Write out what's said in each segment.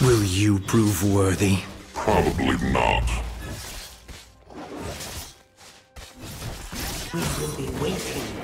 Will you prove worthy? Probably not. We will be waiting.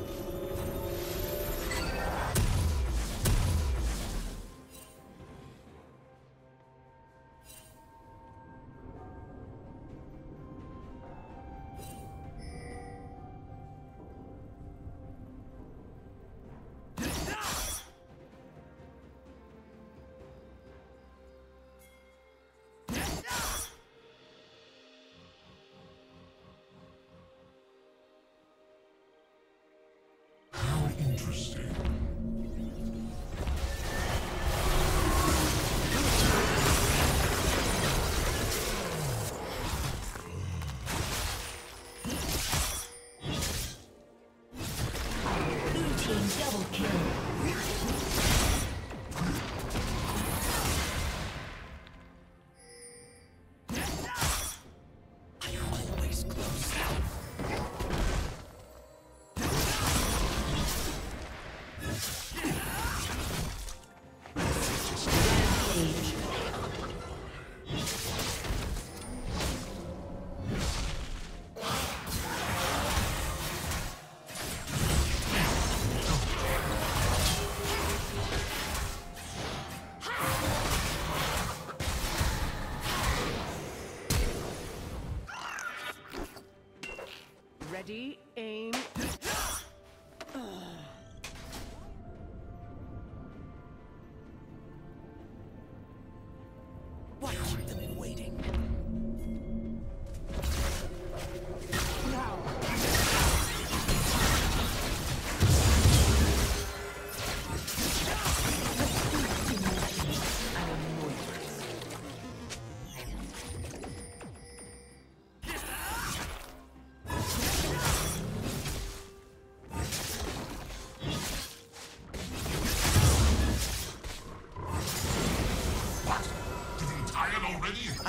Ready, aim.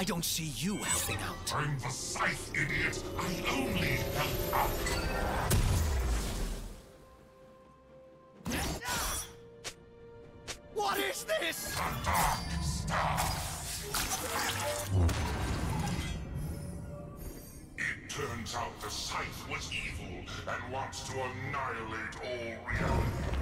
I don't see you helping out. I'm the scythe, idiot. I only help out. What is this? The Dark Star. It turns out the scythe was evil and wants to annihilate all reality.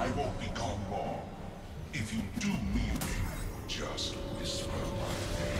I won't be gone long. If you do need me, just whisper my name.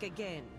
Think again.